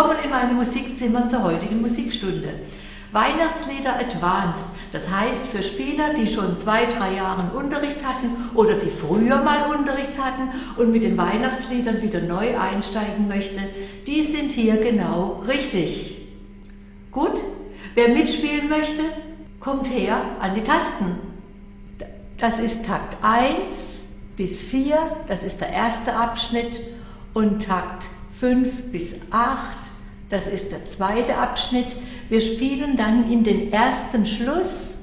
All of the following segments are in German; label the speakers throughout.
Speaker 1: Willkommen in meinem Musikzimmer zur heutigen Musikstunde. Weihnachtslieder Advanced, das heißt für Spieler, die schon zwei, drei Jahre Unterricht hatten oder die früher mal Unterricht hatten und mit den Weihnachtsliedern wieder neu einsteigen möchte, die sind hier genau richtig. Gut, wer mitspielen möchte, kommt her an die Tasten. Das ist Takt 1 bis 4, das ist der erste Abschnitt und Takt 5 bis 8, das ist der zweite Abschnitt. Wir spielen dann in den ersten Schluss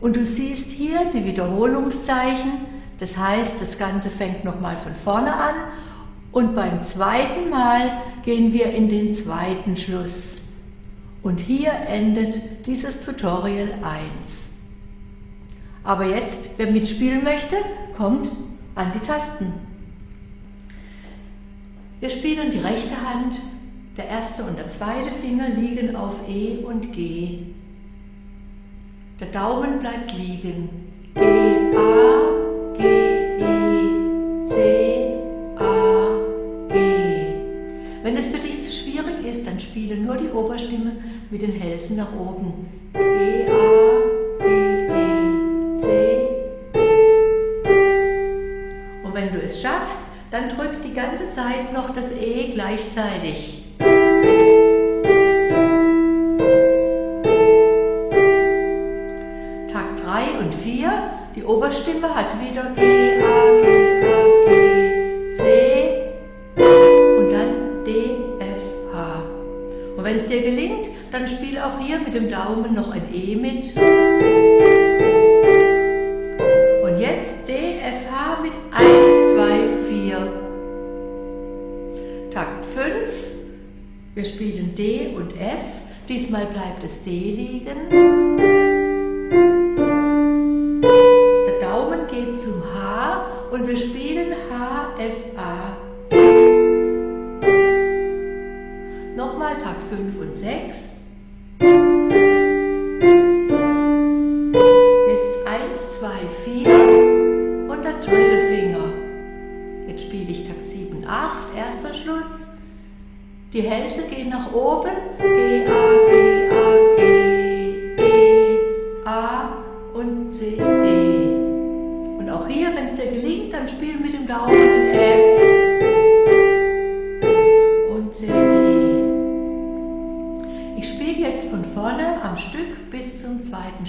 Speaker 1: und du siehst hier die Wiederholungszeichen. Das heißt, das Ganze fängt nochmal von vorne an und beim zweiten Mal gehen wir in den zweiten Schluss. Und hier endet dieses Tutorial 1. Aber jetzt, wer mitspielen möchte, kommt an die Tasten. Wir spielen die rechte Hand, der erste und der zweite Finger liegen auf E und G. Der Daumen bleibt liegen. G, A, G, E, C, A, G. Wenn es für dich zu schwierig ist, dann spiele nur die Oberstimme mit den Hälsen nach oben. G, A, G, E, C. Und wenn du es schaffst, dann drück die ganze Zeit noch das E gleichzeitig. Oberstimme hat wieder G, A, G, A, G, C und dann D, F, H. Und wenn es dir gelingt, dann spiel auch hier mit dem Daumen noch ein E mit. Und jetzt D, F, H mit 1, 2, 4. Takt 5. Wir spielen D und F. Diesmal bleibt es D liegen. Und wir spielen H, F, A. Nochmal Takt 5 und 6. Jetzt 1, 2, 4 und der dritte Finger. Jetzt spiele ich Takt 7, 8, erster Schluss. Die Hälse gehen nach oben. G, A,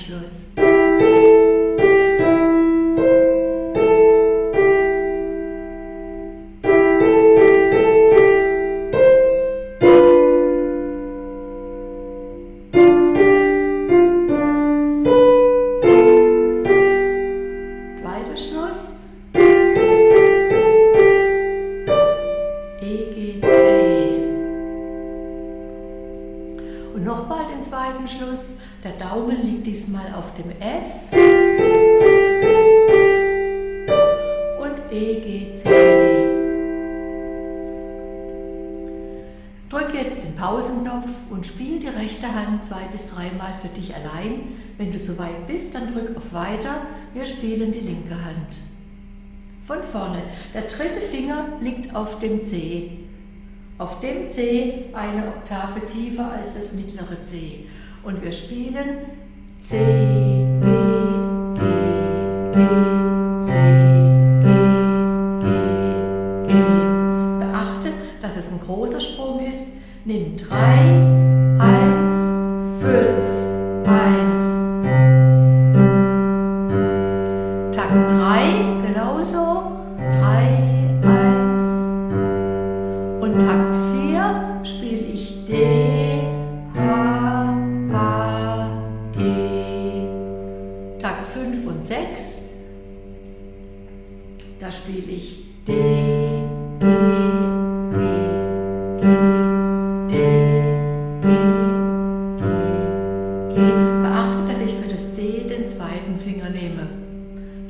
Speaker 1: Close. Zweiten Schluss. auf dem F und E, G, C. Drück jetzt den Pausenknopf und spiel die rechte Hand zwei bis dreimal für dich allein. Wenn du soweit bist, dann drück auf Weiter. Wir spielen die linke Hand. Von vorne. Der dritte Finger liegt auf dem C. Auf dem C eine Oktave tiefer als das mittlere C. Und wir spielen C, G, G, G,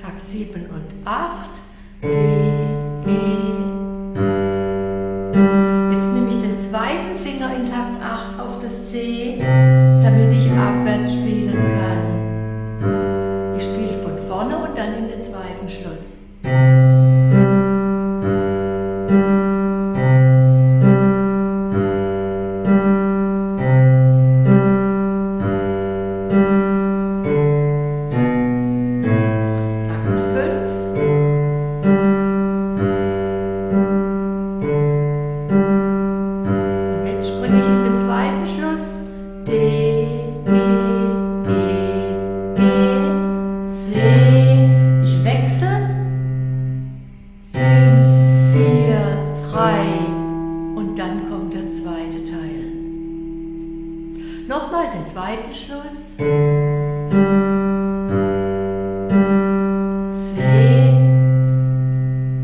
Speaker 1: Takt 7 und 8, D, G. den zweiten Schluss. C.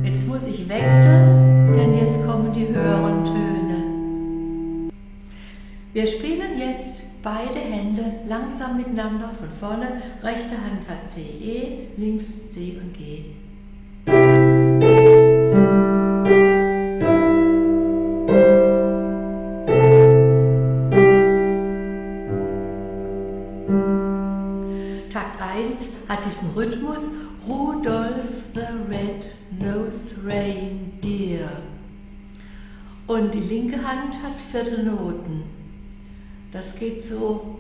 Speaker 1: Jetzt muss ich wechseln, denn jetzt kommen die höheren Töne. Wir spielen jetzt beide Hände langsam miteinander von vorne. Rechte Hand hat C, E, links C und G. hat diesen Rhythmus Rudolph the Red-Nosed Reindeer. Und die linke Hand hat Viertelnoten. Das geht so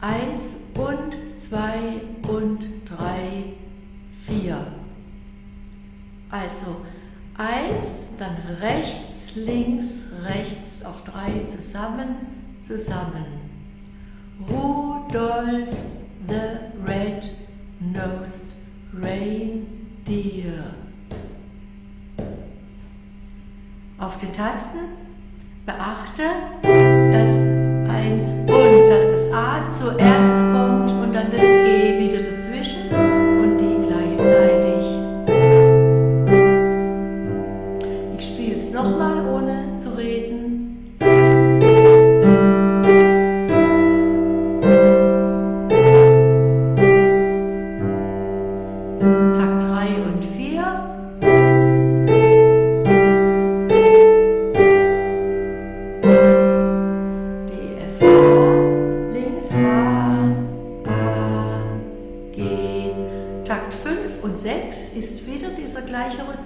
Speaker 1: 1 und 2 und 3, 4. Also 1, dann rechts, links, rechts auf 3 zusammen, zusammen. Rudolph the Red-Nosed Reindeer. Auf den Tasten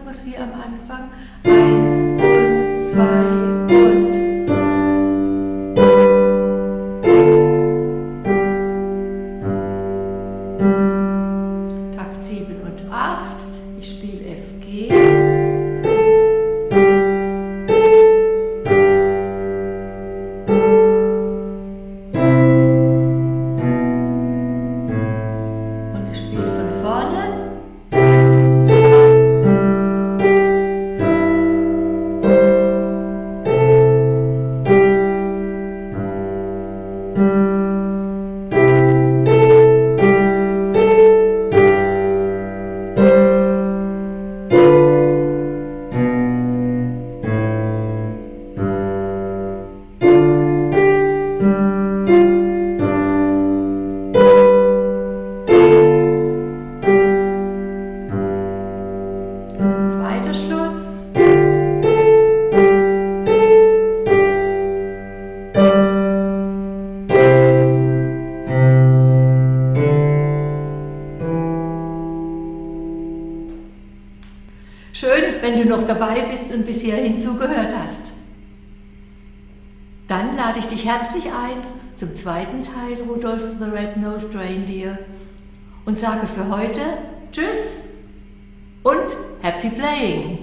Speaker 1: Rhythmus wie am Anfang. Schön, wenn du noch dabei bist und bis hierhin zugehört hast. Dann lade ich dich herzlich ein zum zweiten Teil Rudolph the Red-Nosed Reindeer und sage für heute Tschüss und Happy Playing!